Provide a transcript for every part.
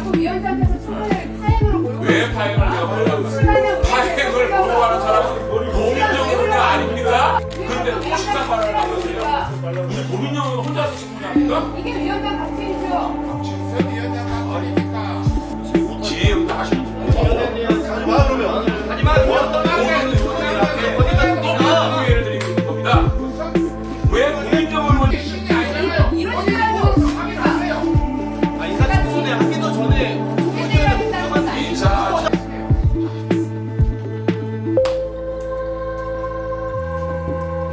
자꾸 위원장께서 청문회를 파행으로 몰고 왜 파행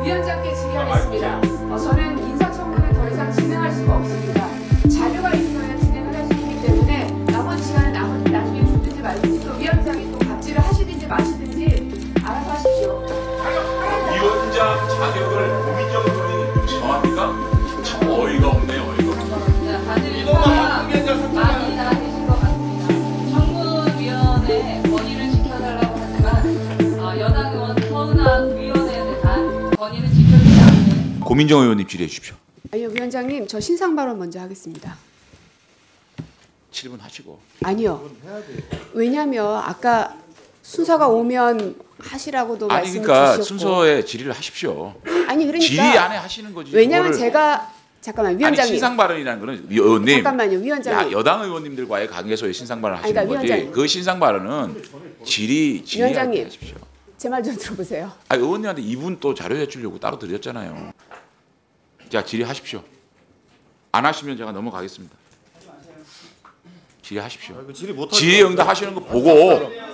위원장께 질의하겠습니다. 어, 저는 인사청문을 더 이상 진행할 수가 없습니다. 자료가 있어야 진행을 할 수 있기 때문에 남은 시간 남은 나중에 주든지 말든지 또 위원장이 또 갑질을 하시든지 마시든지 알아서 하십시오. 위원장 자격을 고민 고민정 의원님 질의해 주십시오. 아니요 위원장님 저 신상 발언 먼저 하겠습니다. 7분 하시고. 아니요. 왜냐하면 아까 순서가 오면 하시라고도 아니 말씀 그러니까 주셨고 순서에 질의를 하십시오. 아니 그러니까 질의 안에 하시는 거지. 왜냐하면 그거를- 제가 잠깐만 아니 위원장님 신상 발언이라는 거는 의원님 잠깐만요 야, 위원장님 여당 의원님들과의 관계에서의 신상 발언 아니, 하시는 그러니까 거지. 위원장님. 그 신상 발언은 질의 질의 위원장님. 하십시오. 제 말 좀 들어보세요. 아 의원님한테 이분 또 자료 제출요구 따로 드렸잖아요. 자 질의하십시오. 안 하시면 제가 넘어가겠습니다. 질의하십시오. 그 질의 못 질의 응답 하시는 거 보고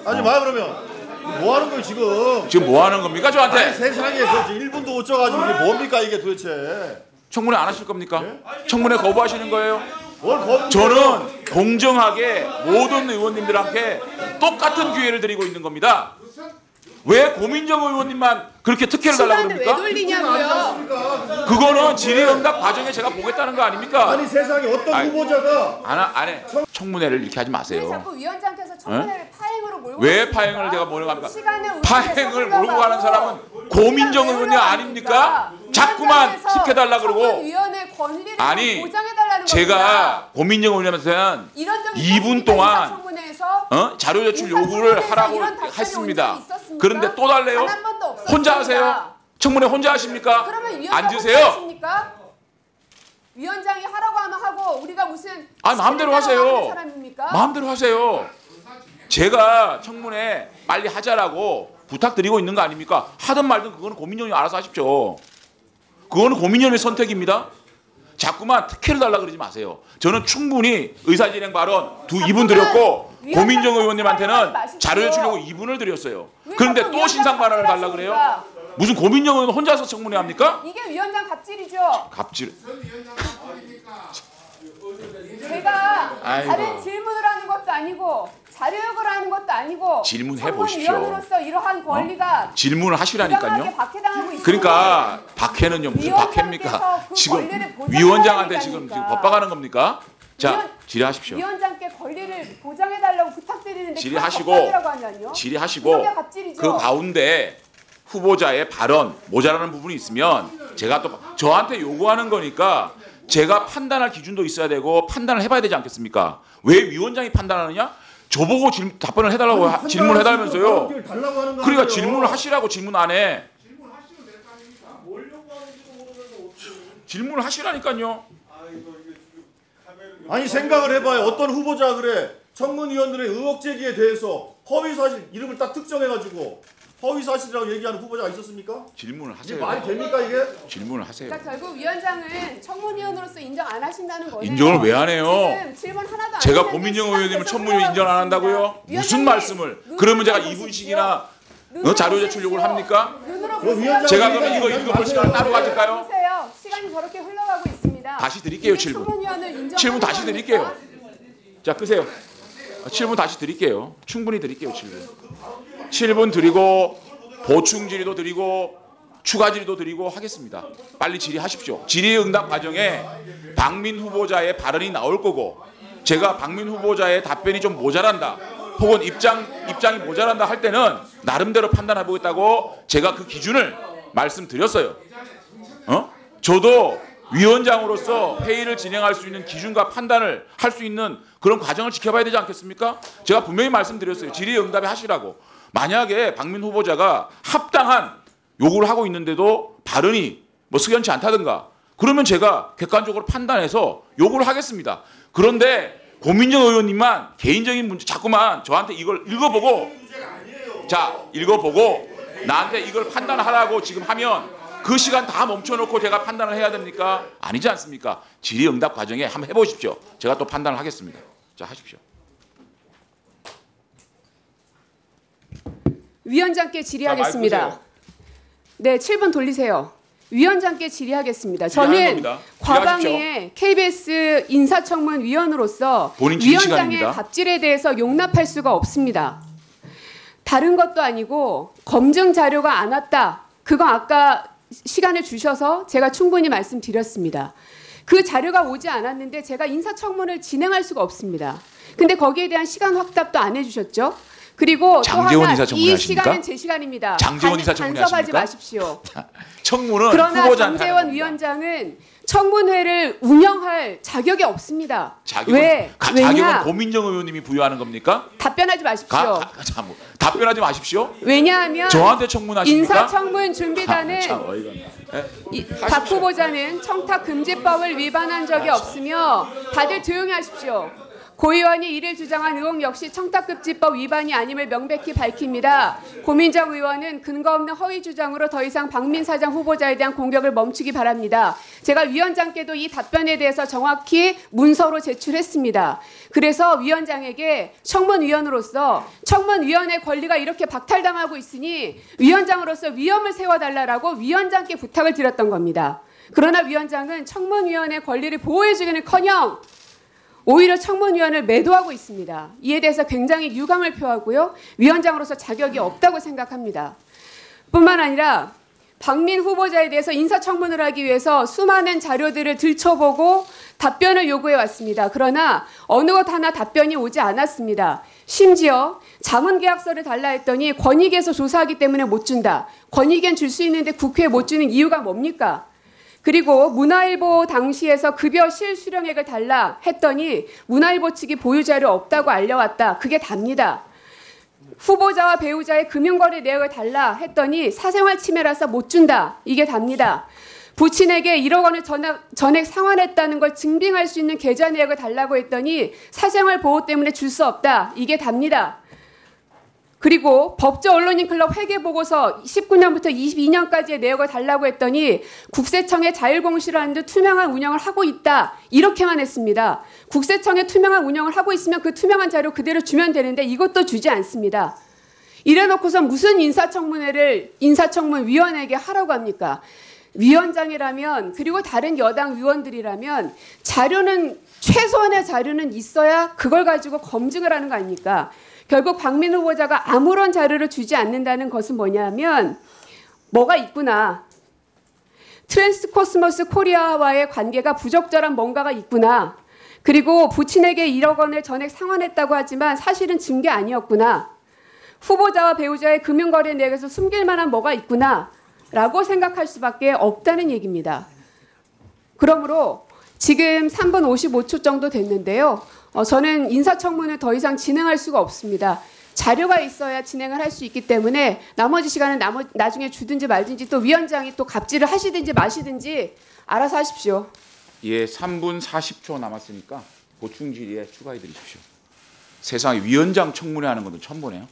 하지 마 그러면. 뭐 하는 거예요 지금? 지금 뭐 하는 겁니까 아니 저한테? 세상에 그 1분도 못 쪄가지고 이게 뭡니까 이게 도대체? 청문회 안 하실 겁니까? 청문회 거부하시는 거예요? 저는 공정하게 모든 의원님들한테 똑같은 기회를 드리고 있는 겁니다. 왜 고민정 의원님만 그렇게 특혜를 달라고 시간을 왜 그럽니까? 돌리냐고요. 그거는 질의응답 과정에 제가 보겠다는 거 아닙니까? 아니 세상에 어떤 아니, 후보자가 안, 해. 청문회를 이렇게 하지 왜 마세요. 자꾸 위원장께서 청문회를 파행으로 몰고 왜 가십니까? 파행을 내가 몰고 갑니까? 파행을 몰고 가는 사람은 고민정 의원이 왜 아닙니까? 자꾸만 위원장께서 특혜 달라 그러고 권리를 아니, 보장해달라는 제가 겁니다. 고민정 의원님한테는 이런 적이 2분 있었습니까? 동안 어? 자료 제출 요구를 하라고 했습니다. 그런데 또 달래요? 혼자 하세요? 청문회 혼자 하십니까? 앉으세요. 위원장이 하라고 하면 하고 우리가 무슨 아 마음대로 하세요. 마음대로 하세요. 제가 청문회 빨리 하자라고 부탁드리고 있는 거 아닙니까? 하든 말든 그거는 고민정이 알아서 하십시오. 그거는 고민정의 선택입니다. 자꾸만 특혜를 달라 그러지 마세요. 저는 충분히 의사진행 발언 두 2분 드렸고 고민정 의원님한테는 하지 마십시오. 자료 주려고 2분을 드렸어요. 왜 그런데 또 신상 발언을 달라 그래요? 무슨 고민정 의원 혼자서 청문회 합니까? 이게 위원장 갑질이죠. 갑질. 제가 아이고. 다른 질문을 하는 것도 아니고 자료 요구를 하는 것도 아니고 질문해 보십시오. 이러한 권리가 질문을 하시라니까요. 그러니까 박해는요 무슨 박해입니까? 그 지금 위원장한테 지금. 지금 법박하는 겁니까? 자 위원- 질의하십시오. 위원장께 권리를 보장해 달라고 부탁드리는데 질의하시고? 질의하시고. 그 가운데 후보자의 발언 모자라는 부분이 있으면 제가 또 저한테 요구하는 거니까 제가 판단할 기준도 있어야 되고 판단을 해봐야 되지 않겠습니까? 왜 위원장이 판단하느냐? 저보고 질, 답변을 해달라고 하- 질문을 해달면서요. 달라고 하는 거 그러니까 아니에요? 질문을 하시라고 질문 안 해. 질문을 하시라니까요. 아니 생각을 해봐요. 어떤 후보자 그래 청문위원들의 의혹 제기에 대해서 허위 사실 이름을 딱 특정해가지고 허위 사실이라고 얘기하는 후보자가 있었습니까? 질문을 이게 하세요. 말이 됩니까 이게? 질문을 하세요. 그러니까 결국 위원장은 청문위원으로서 인정 안 하신다는 거예요. 인정을 왜 안 해요? 지금 질문 하나도 안 제가 고민정 의원님을 청문회 인정 안 한다고요? 무슨. 말씀을? 그러면 제가 눈으로 2분씩이나 눈으로 어, 자료. 제출 요구를 합니까? 보세요. 제가 그러면 이거. 읽어볼 시간 따로 가질까요? 보세요. 시간이 저렇게 흘러가고 있습니다. 다시 드릴게요, 이게. 청문위원을 인정하는 7분 다시? 드릴게요. 자 끄세요. 7분 다시 드릴게요. 충분히 드릴게요 7분. 7분 드리고 보충 질의도 드리고 추가 질의도 드리고 하겠습니다. 빨리 질의하십시오. 질의 응답 과정에 박민 후보자의 발언이 나올 거고 제가 박민 후보자의 답변이 좀 모자란다. 혹은 입장 입장이 모자란다 할 때는 나름대로 판단해 보겠다고 제가 그 기준을 말씀드렸어요. 어? 저도 위원장으로서 회의를 진행할 수 있는 기준과 판단을 할 수 있는 그런 과정을 지켜봐야 되지 않겠습니까? 제가 분명히 말씀드렸어요. 질의응답에 하시라고. 만약에 박민 후보자가 합당한 요구를 하고 있는데도 발언이 뭐 석연치 않다든가 그러면 제가 객관적으로 판단해서 요구를 하겠습니다. 그런데 고민정 의원님만 개인적인 문제 자꾸만 저한테 이걸 읽어보고 자 읽어보고 나한테 이걸 판단하라고 지금 하면 그 시간 다 멈춰놓고 제가 판단을 해야 됩니까? 아니지 않습니까? 질의응답 과정에 한번 해보십시오. 제가 또 판단을 하겠습니다. 자 하십시오. 위원장께 질의하겠습니다. 자, 마이크 네, 7분 돌리세요. 위원장께 질의하겠습니다. 저는. 과방위의 KBS 인사청문 위원으로서 위원장의. 갑질에 대해서 용납할 수가 없습니다. 다른 것도 아니고 검증 자료가 안 왔다. 그거 아까 시간을 주셔서 제가 충분히 말씀드렸습니다. 그 자료가 오지 않았는데 제가 인사청문을 진행할 수가 없습니다. 근데 거기에 대한 시간 확답도 안 해주셨죠? 그리고 또 장제원 하나 인사청문 이 하십니까? 시간은 제 시간입니다. 장제원 간- 인사청문 간섭하지 하십니까? 마십시오. 청문은 그러나 장재원. 위원장은 청문회를 운영할 자격이 없습니다. 자격은, 왜? 가- 왜냐? 자격은 고민정 의원님이 부여하는 겁니까? 답변하지 마십시오. 가, 가, 자, 뭐, 답변하지 마십시오. 왜냐하면 저한테 청문하십니까? 인사청문 준비단은 참, 참 없네. 예? 이- 박 후보자는 청탁 금지법을 위반한 적이 없으며 다들 조용히 하십시오. 고 의원이 이를 주장한 의혹 역시 청탁금지법 위반이 아님을 명백히 밝힙니다. 고민정 의원은 근거 없는 허위 주장으로 더 이상 박민 사장 후보자에 대한 공격을 멈추기 바랍니다. 제가 위원장께도 이 답변에 대해서 정확히 문서로 제출했습니다. 그래서 위원장에게 청문위원으로서 청문위원의 권리가 이렇게 박탈당하고 있으니 위원장으로서 위험을 세워달라고 위원장께 부탁을 드렸던 겁니다. 그러나 위원장은 청문위원의 권리를 보호해주기는커녕 오히려 청문위원을 매도하고 있습니다. 이에 대해서 굉장히 유감을 표하고요. 위원장으로서 자격이 없다고 생각합니다. 뿐만 아니라 박민 후보자에 대해서 인사청문을 하기 위해서 수많은 자료들을 들춰보고 답변을 요구해 왔습니다. 그러나 어느 것 하나 답변이 오지 않았습니다. 심지어 자문계약서를 달라 했더니 권익위에서 조사하기 때문에 못 준다. 권익위엔 줄 수 있는데 국회에 못 주는 이유가 뭡니까? 그리고 문화일보 당시에서 급여 실수령액을 달라 했더니 문화일보 측이 보유 자료 없다고 알려왔다. 그게 답니다. 후보자와 배우자의 금융거래 내역을 달라 했더니 사생활 침해라서 못 준다. 이게 답니다. 부친에게 1억 원을 전액, 전액 상환했다는 걸 증빙할 수 있는 계좌 내역을 달라고 했더니 사생활 보호 때문에 줄 수 없다. 이게 답니다. 그리고 법조 언론인 클럽 회계 보고서 19년부터 22년까지의 내역을 달라고 했더니 국세청의 자율공시를 하는 듯 투명한 운영을 하고 있다. 이렇게만 했습니다. 국세청의 투명한 운영을 하고 있으면 그 투명한 자료 그대로 주면 되는데 이것도 주지 않습니다. 이래놓고서 무슨 인사청문회를 인사청문 위원회에게 하라고 합니까? 위원장이라면 그리고 다른 여당 위원들이라면 자료는 최소한의 자료는 있어야 그걸 가지고 검증을 하는 거 아닙니까? 결국 박민 후보자가 아무런 자료를 주지 않는다는 것은 뭐냐면 뭐가 있구나. 트랜스코스모스 코리아와의 관계가 부적절한 뭔가가 있구나. 그리고 부친에게 1억 원을 전액 상환했다고 하지만 사실은 준게 아니었구나. 후보자와 배우자의 금융거래 내역에서 숨길 만한 뭐가 있구나. 라고 생각할 수밖에 없다는 얘기입니다. 그러므로 지금 3분 55초 정도 됐는데요. 어, 저는 인사청문을 더 이상 진행할 수가 없습니다. 자료가 있어야 진행을 할 수 있기 때문에 나머지 시간은 나머, 나중에 주든지 말든지 또 위원장이 또 갑질을 하시든지 마시든지 알아서 하십시오. 예, 3분 40초 남았으니까 보충 질의에 추가해 드리십시오. 세상에 위원장 청문회 하는 것도 처음 보네요.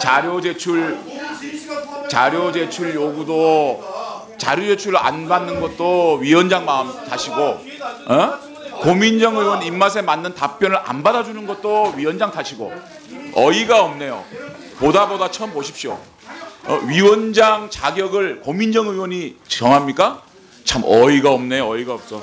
자료 제출 자료 제출 요구도 자료 제출 안 받는 것도 위원장 마음 탓이고 어? 고민정 의원 입맛에 맞는 답변을 안 받아주는 것도 위원장 탓이고 어이가 없네요. 보다 보다 처음 보십시오. 어, 위원장 자격을 고민정 의원이 정합니까? 참 어이가 없네요. 어이가 없어.